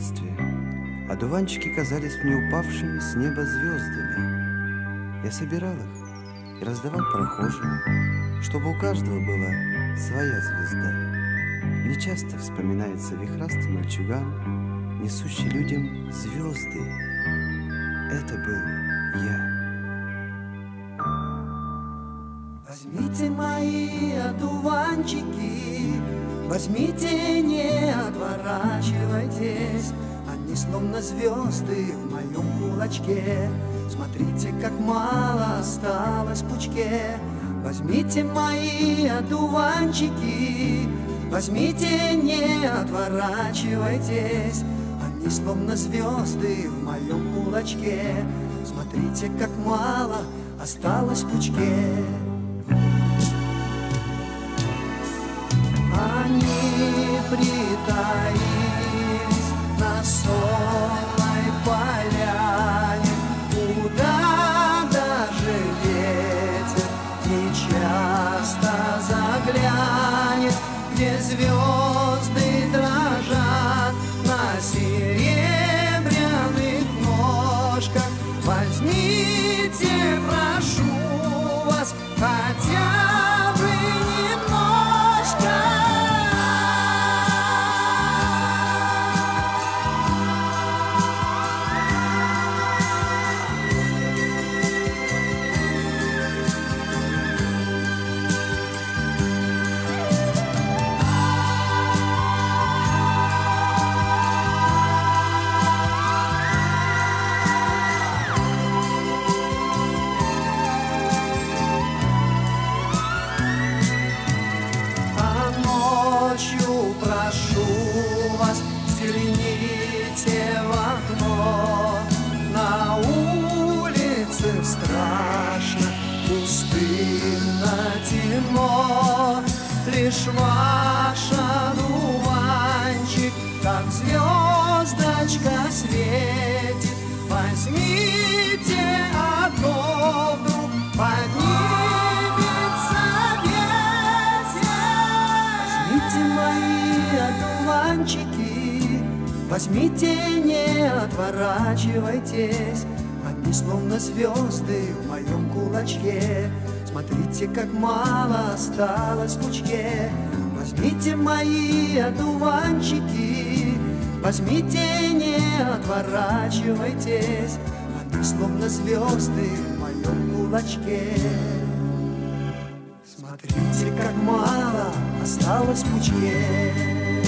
детстве одуванчики казались мне упавшими с неба звездами. Я собирал их и раздавал прохожим, чтобы у каждого была своя звезда. Мне часто вспоминается вихрастый мальчуган, несущий людям звезды. Это был я. Возьмите мои одуванчики, возьмите, не отворачивайтесь, они словно звезды в моем кулачке. Смотрите, как мало осталось в пучке. Возьмите мои одуванчики, возьмите, не отворачивайтесь, они словно звезды в моем кулачке. Смотрите, как мало осталось в пучке. Часто заглянет, Где звезды темно. Лишь ваш одуванчик, как звездочка светит. Возьмите одно вдруг, поднимется ветер. Возьмите мои одуванчики, возьмите, не отворачивайтесь. Они словно звезды в моем кулачке. Смотрите, как мало осталось в пучке. Возьмите мои одуванчики, возьмите, не отворачивайтесь. Они словно звезды в моем кулачке. Смотрите, как мало осталось в пучке.